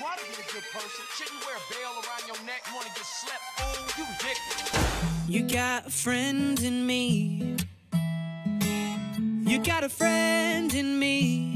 try to be a good person. Shouldn't wear a bell around your neck? You wanna get slept? Fool, you. You got a friend in me. You got a friend in me.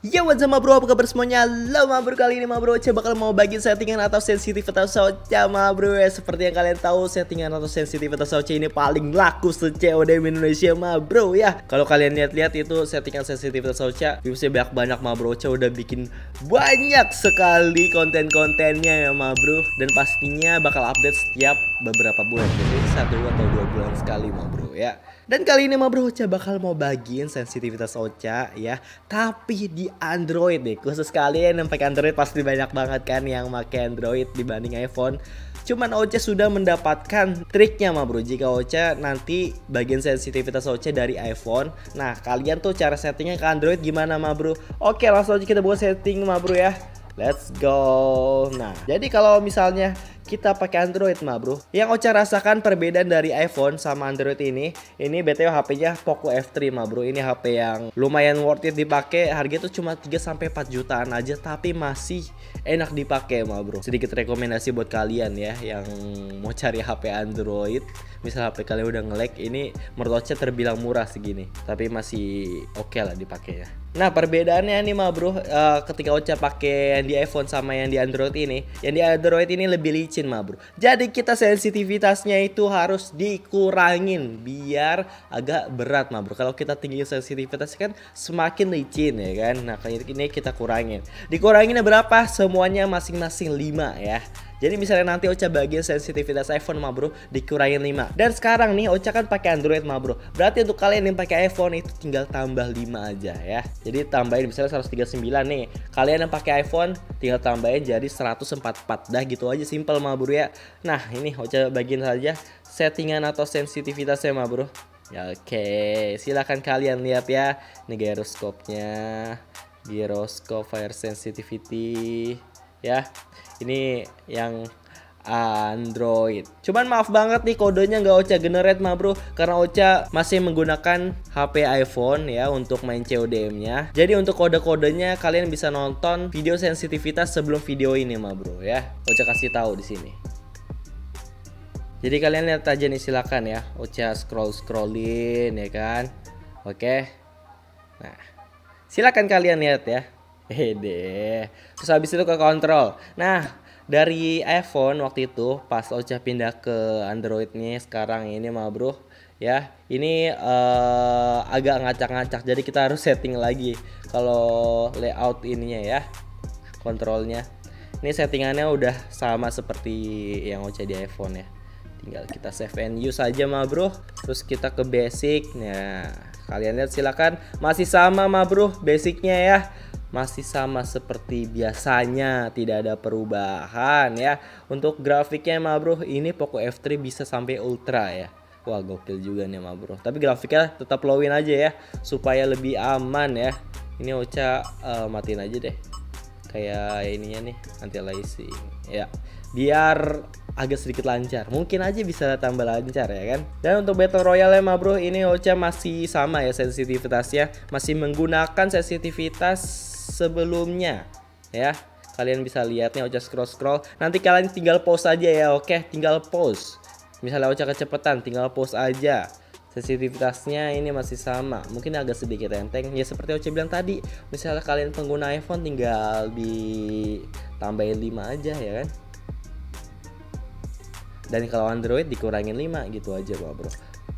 Yo what's up ma bro, apa kabar semuanya? Lo ma bro, kali ini ma bro, coba bakal mau bagi settingan atau sensitivitas Soca ma bro. Ya Seperti yang kalian tahu, settingan atau sensitivitas Soca ini paling laku se-COD Indonesia ma bro ya. Kalau kalian lihat-lihat itu settingan sensitivitas Soca Viewsnya banyak-banyak ma bro, Ocha udah bikin banyak sekali konten-kontennya ya ma bro. Dan pastinya bakal update setiap beberapa bulan Jadi satu atau dua bulan sekali ma bro ya. Dan kali ini ma bro Ocha bakal mau bagiin sensitivitas Ocha ya. Tapi di Android nih Khusus kalian yang pakai Android pasti banyak banget kan yang pakai Android dibanding iPhone. Cuman Ocha sudah mendapatkan triknya ma bro. Jika Ocha nanti bagian sensitivitas Ocha dari iPhone Nah kalian tuh cara settingnya ke Android gimana ma bro? Oke langsung aja kita buat setting ma bro ya. Let's go. Nah, jadi kalau misalnya kita pakai Android mah bro. Yang Ocha rasakan perbedaan dari iPhone sama Android ini Ini BTW HP-nya Poco F3 mah bro. Ini HP yang lumayan worth it dipakai. Harganya tuh cuma 3-4 jutaan aja Tapi masih enak dipakai mah bro. Sedikit rekomendasi buat kalian ya Yang mau cari HP Android. Misal HP kalian udah nge-lag Ini menurut Ocha terbilang murah segini Tapi masih oke okay lah dipakai ya. Nah perbedaannya nih mah bro uh, Ketika Ocha pakai yang di iPhone sama yang di Android ini. Yang di Android ini lebih licin mah bro Jadi kita sensitivitasnya itu harus dikurangin Biar agak berat mah bro Kalau kita tinggi sensitivitas kan semakin licin ya kan? Nah ini kita kurangin. Dikuranginnya berapa? Semuanya masing-masing 5 ya jadi misalnya nanti Ocha bagian sensitivitas iPhone mah bro dikurangin 5. Dan sekarang nih Ocha kan pakai Android mah bro. Berarti untuk kalian yang pakai iPhone itu tinggal tambah 5 aja ya. Jadi tambahin misalnya 139 nih. Kalian yang pakai iPhone tinggal tambahin jadi 144. Dah gitu aja simple mah bro ya. Nah, ini Ocha bagian saja settingan atau sensitivitasnya mah bro. Ya oke, okay. silakan kalian lihat ya. Ini gyroskopnya. Gyroskop fire sensitivity ya ini yang Android. Cuman maaf banget nih kodenya nggak Ocha generate mah bro. Karena Ocha masih menggunakan HP iPhone ya untuk main CODM-nya Jadi untuk kode-kodenya kalian bisa nonton video sensitivitas sebelum video ini mah bro ya. Ocha kasih tahu di sini. Jadi kalian lihat aja nih silakan ya. Ocha scroll-scrollin ya kan? Oke. Nah silakan kalian lihat ya Hede. Terus habis itu ke kontrol. Nah, dari iPhone waktu itu pas Ocha pindah ke Android nih sekarang ini mah bro ya ini uh, agak ngacak-ngacak. Jadi kita harus setting lagi kalau layout ininya ya kontrolnya. Ini settingannya udah sama seperti yang Ocha di iPhone ya. Tinggal kita save and use aja mah bro. Terus kita ke basic. Nah kalian lihat silakan. Masih sama mah bro basicnya ya masih sama seperti biasanya tidak ada perubahan ya. Untuk grafiknya mah bro ini Poco F3 bisa sampai ultra ya. Wah gokil juga nih mah bro. Tapi grafiknya tetap lowin aja ya supaya lebih aman ya. Ini Ocha uh, matiin aja deh. Kayak ininya nih anti aliasing ya biar agak sedikit lancar. Mungkin aja bisa tambah lancar ya kan? Dan untuk battle royale mah bro ini Ocha masih sama ya sensitivitasnya. Masih menggunakan sensitivitas sebelumnya. Ya kalian bisa lihat nih Ocha scroll scroll nanti kalian tinggal pause aja ya oke? Tinggal pause. Misalnya Ocha kecepatan tinggal pause aja. Sensitivitasnya ini masih sama mungkin agak sedikit enteng. Ya seperti Ocha bilang tadi misalnya kalian pengguna iPhone tinggal ditambahin 5 aja ya kan? Dan kalau Android dikurangin 5 gitu aja bro.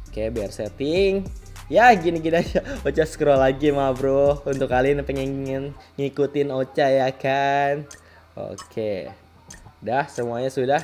Oke biar setting ya gini-gini aja. Ocha scroll lagi mah bro. Untuk kalian yang pengen ngikutin Ocha ya kan? Oke. Dah semuanya sudah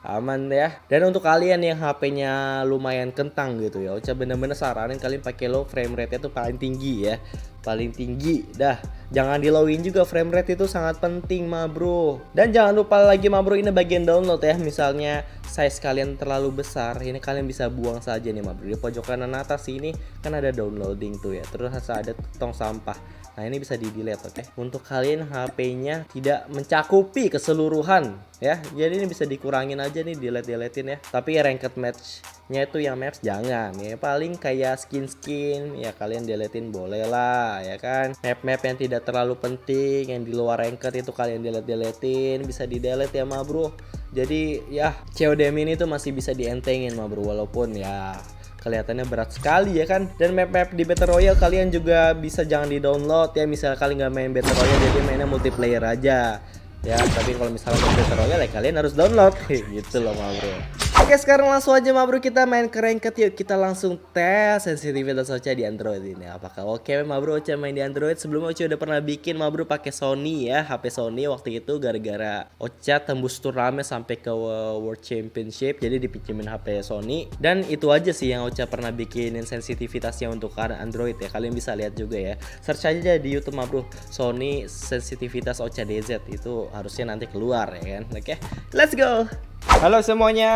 aman ya. Dan untuk kalian yang HP-nya lumayan kentang gitu ya Ocha bener-bener saranin kalian pakai low frame rate-nya tuh paling tinggi ya paling tinggi dah. Jangan di lowin juga frame rate itu sangat penting ma bro. Dan jangan lupa lagi ma bro ini bagian download ya. Misalnya size kalian terlalu besar ini kalian bisa buang saja nih ma bro. Di pojok kanan atas ini kan ada downloading tuh ya. Terus ada tong sampah Nah ini bisa di delete oke. Untuk kalian HP-nya tidak mencakupi keseluruhan ya. Jadi ini bisa dikurangin aja nih delete deletein ya. Tapi ranked match-nya itu yang maps jangan ya. Paling kayak skin-skin ya kalian deletein boleh lah ya kan. Map-map yang tidak terlalu penting yang di luar ranked itu kalian delete deletein bisa di delete ya ma bro. Jadi ya CODM ini tuh masih bisa dientengin ma bro walaupun ya kelihatannya berat sekali ya kan? Dan map-map di Battle Royale kalian juga bisa jangan di download ya. Misalnya kalian nggak main Battle Royale jadi mainnya multiplayer aja. Ya tapi kalau misalnya main Battle Royale ya kalian harus download. Gitu loh bro Oke sekarang langsung aja ma bro kita main ke ranked. Yuk kita langsung tes sensitivitas Ocha di Android ini. Apakah oke ma bro Ocha main di Android. Sebelumnya Ocha udah pernah bikin ma bro pakai Sony ya HP Sony waktu itu gara-gara Ocha tembus turnamen sampai ke World Championship jadi dipinjemin HP Sony. Dan itu aja sih yang Ocha pernah bikinin sensitivitasnya untuk Android ya. Kalian bisa lihat juga ya. Search aja di YouTube ma bro Sony sensitivitas Ocha DZ itu harusnya nanti keluar ya kan? Oke let's go Halo semuanya.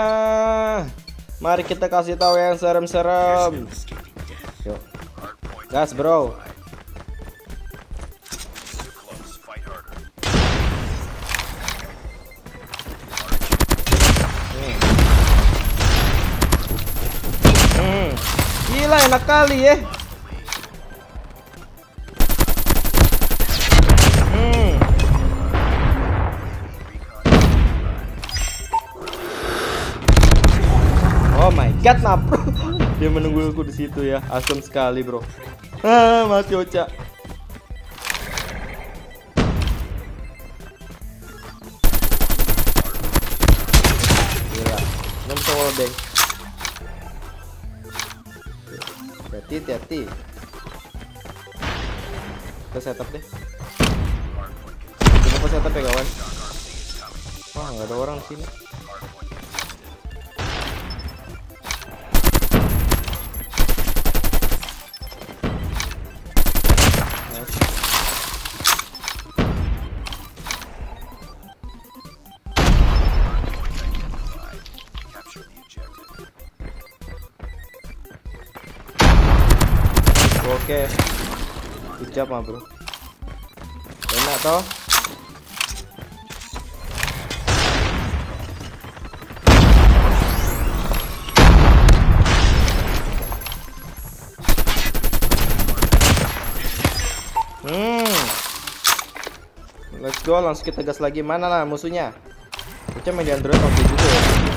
Mari kita kasih tahu yang serem-serem. Yuk. Gas, Bro. Hmm. Hmm. Gila enak kali ya. Nah bro. Dia menunggu aku di situ ya. Asem sekali, bro. Ah, mati Ocha. Gila. Nggak bisa wallbang. Hati, hati. Kita setup deh. Coba setup ya kawan. Wah, nggak ada orang di sini. Oke. Job, mah, Bro. Enak toh? Hmm. Let's go, langsung kita gas lagi. Mana lah musuhnya? Kita main di Android oke juga ya.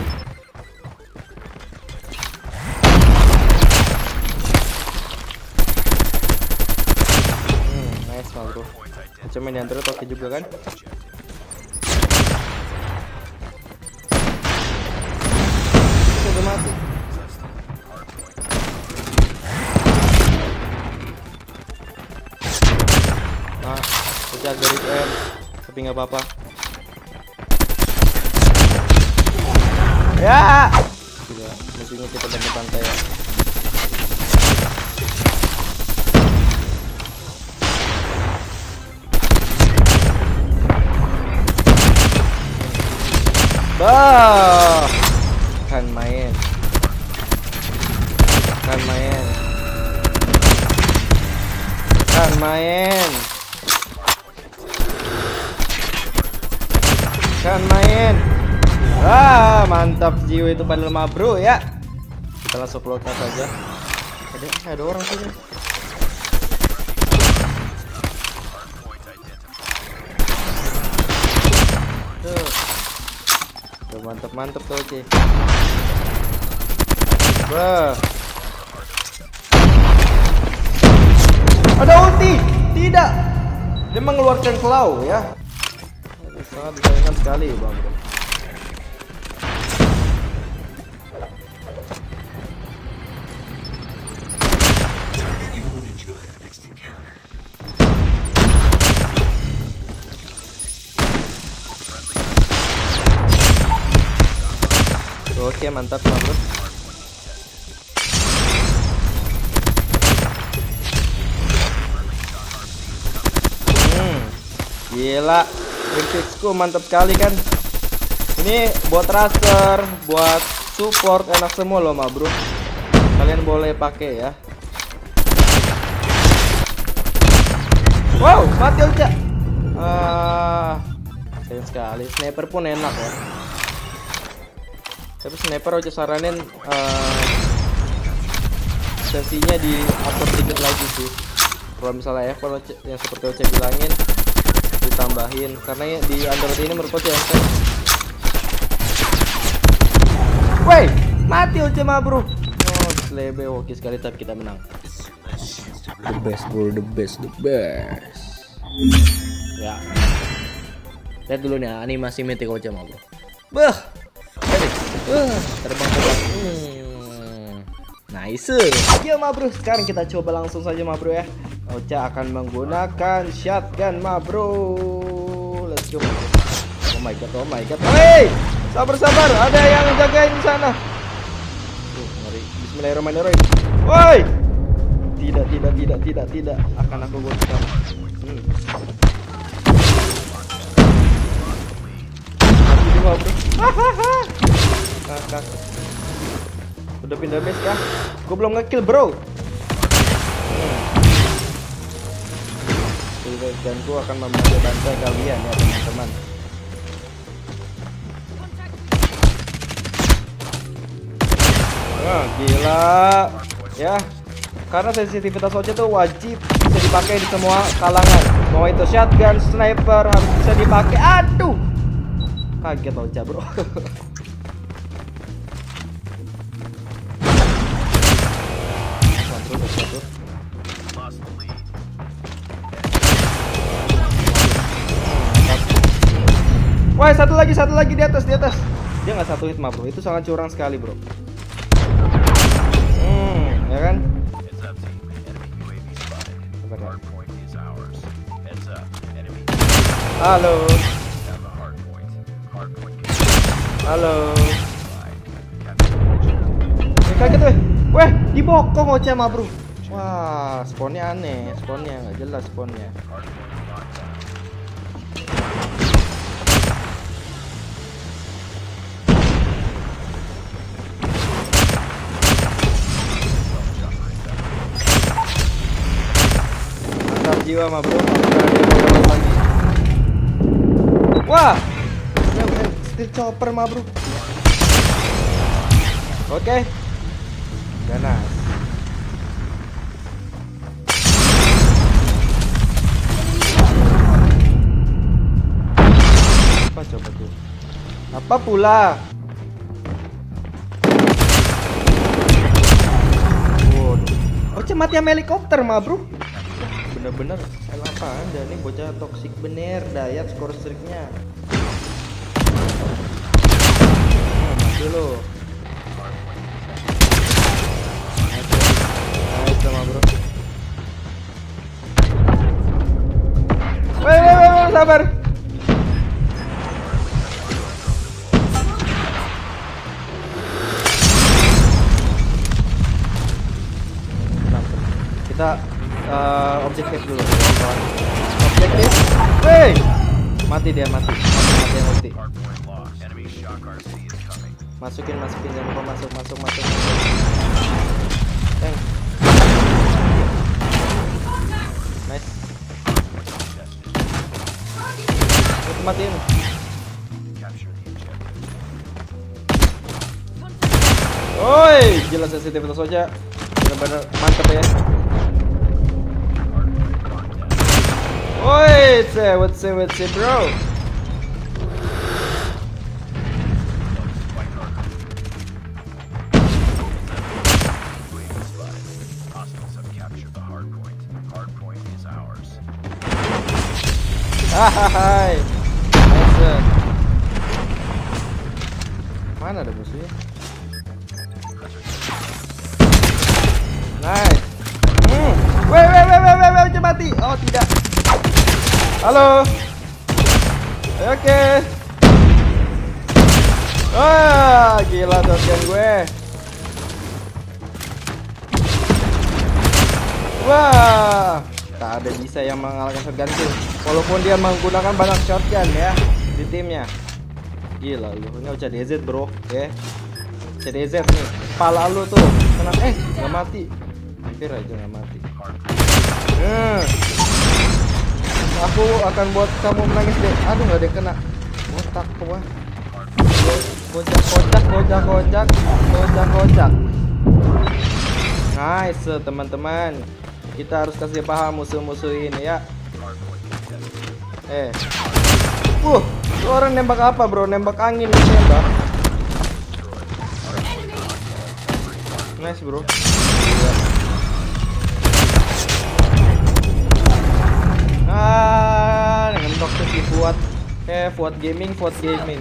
Kita main Android oke juga kan? Sudah mati. Nah, pecah garis M, tapi nggak apa-apa. Ya, Gila, musuhnya kita dapat pantai ya. Bah, kan main, kan main, kan main, kan main. Ah, mantap jiwa itu padahal mah bro ya. Kita langsung keluar saja. Ada ada orang sini. Tuh. Tuh mantap mantap tuh oke. Bah. Ada ulti. Tidak. Dia mengeluarkan claw ya. Sangat disayangkan sekali bang. Oke mantap Bang, bro. Hmm, gila, Reflexku mantap sekali kan. Ini buat raster, buat support enak semua loh, ma bro. Kalian boleh pakai ya. Wow, mati Ocha. Ah, sayang sekali. Sniper pun enak ya. Tapi sniper Ocha saranin uh, sensinya diatur sedikit lagi sih. Kalau misalnya ya, kalau yang seperti Ocha bilangin ditambahin karena di Android ini Ocha yang Woi, mati Ocha mah bro. Oh, selebe oke sekali tapi kita menang. The best bro, the best, the best. Ya. Lihat dulu nih animasi Mythic Ocha mah bro. Bah. Terbang terbang. Hmm. Nice. Ya ma bro, sekarang kita coba langsung saja ma bro ya. Ocha akan menggunakan shotgun ma bro. Let's go. Oh my god, oh my god. Hey! Sabar sabar, ada yang jagain sana. Uh, ngeri. Bismillahirrahmanirrahim. Woi! Tidak, tidak, tidak, tidak, tidak. Akan aku gunakan. Hmm. Hahaha. Kakak. Udah pindah base kah? Gue belum ngekill, bro. Dan gue akan membantu bantai kalian ya, teman-teman. Wah, gila. Ya. Karena sensitivitas Ocha tuh wajib bisa dipakai di semua kalangan. Mau itu shotgun, sniper harus bisa dipakai. Aduh. Kaget Ocha, Bro. Wah, satu lagi, satu lagi di atas, di atas. Dia nggak satu hit mah, bro. Itu sangat curang sekali, bro. Hmm, ya kan? Halo. Halo. Eh, kaget weh. Weh, dibokong Ocha mah, bro. Wah, spawnnya aneh. Spawnnya nggak jelas spawnnya. Jiwa lagi. Wah, steel chopper mah bro. Oke, ganas. Apa coba tuh? Apa pula? Waduh. Oce mati sama helikopter mah bro. Bener-bener hal apa anda nih bocah toksik bener dayat skor striknya. Nah, mati lo. Sabar. Kita uh, objektif dulu. Objektif. Wey, mati dia mati. Mati, mati yang ulti. Masukin, masukin jangan lupa masuk, masuk, masuk. Thank. Nice. Itu matiin. Oi, gila sensitivitas aja. Bener-bener mantep ya. Oi, say, what's it, what's it, bro? Hai, nice. Mana ada musuhnya? Nice. Hmm. Weh, weh, weh, weh, weh, weh, mati. Oh, tidak. Halo. Oke. Wah, gila shotgun gue. Wah, tak ada bisa yang mengalahkan shotgun tuh. Walaupun dia menggunakan banyak shotgun ya di timnya. Gila lu, ini udah DZ bro, ya. CDZ nih, kepala lu tuh, kena eh nggak mati, hampir aja nggak mati. Hmm. Aku akan buat kamu menangis deh aduh nggak ada kena. Otak gua kocak kocak kocak kocak kocak kocak nice teman-teman. Kita harus kasih paham musuh-musuh ini ya. Eh. Uh orang nembak apa bro? Nembak angin nembak. Nice bro si Fuad. Eh, Fuad Gaming, Fuad Gaming.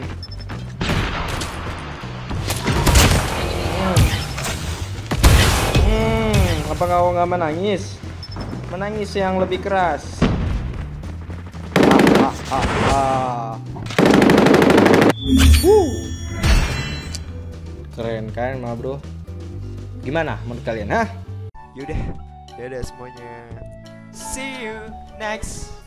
Hmm. Hmm, apa kau nggak menangis? Menangis yang lebih keras. Ah, ah, ah, ah. Keren kan, ma bro? Gimana menurut kalian, hah? Yaudah, dadah semuanya. See you next